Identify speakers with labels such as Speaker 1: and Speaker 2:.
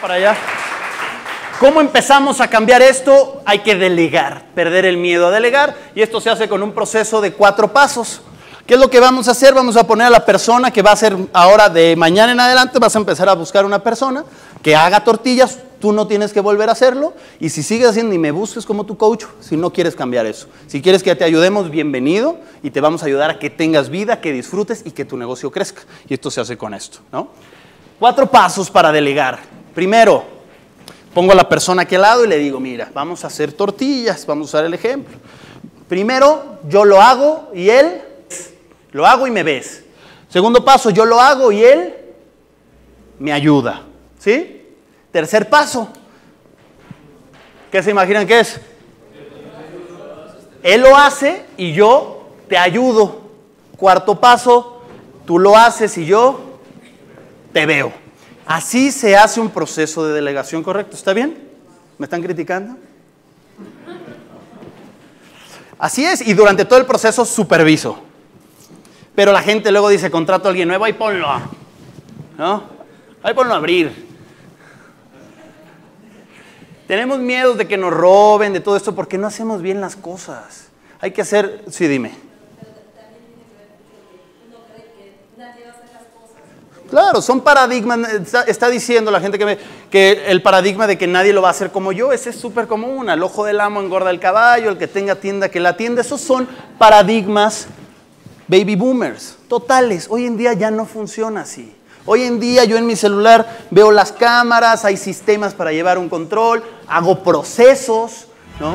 Speaker 1: para allá. ¿Cómo empezamos a cambiar esto? Hay que delegar, perder el miedo a delegar. Y esto se hace con un proceso de cuatro pasos. ¿Qué es lo que vamos a hacer? Vamos a poner a la persona que va a ser ahora de mañana en adelante, vas a empezar a buscar una persona que haga tortillas, tú no tienes que volver a hacerlo, y si sigues haciendo y me busques como tu coach, si no quieres cambiar eso. Si quieres que te ayudemos, bienvenido, y te vamos a ayudar a que tengas vida, que disfrutes y que tu negocio crezca. Y esto se hace con esto, ¿no? Cuatro pasos para delegar. Primero, pongo a la persona aquí al lado y le digo, mira, vamos a hacer tortillas, vamos a usar el ejemplo. Primero, yo lo hago y él, lo hago y me ves. Segundo paso, yo lo hago y él me ayuda. ¿Sí? Tercer paso. ¿Qué se imaginan que es? Él lo hace y yo te ayudo. Cuarto paso, tú lo haces y yo te veo. Así se hace un proceso de delegación correcto. ¿Está bien? ¿Me están criticando? Así es, y durante todo el proceso superviso. Pero la gente luego dice, contrato a alguien nuevo, ahí ponlo. ¿No? Ahí ponlo a abrir. Tenemos miedo de que nos roben, de todo esto, porque no hacemos bien las cosas. Hay que hacer, sí, dime. Claro, son paradigmas, está, diciendo la gente que, me, que el paradigma de que nadie lo va a hacer como yo, ese es súper común, al ojo del amo engorda el caballo, el que tenga tienda que la atienda, esos son paradigmas baby boomers, totales, hoy en día ya no funciona así. Hoy en día yo en mi celular veo las cámaras, hay sistemas para llevar un control, hago procesos, ¿no?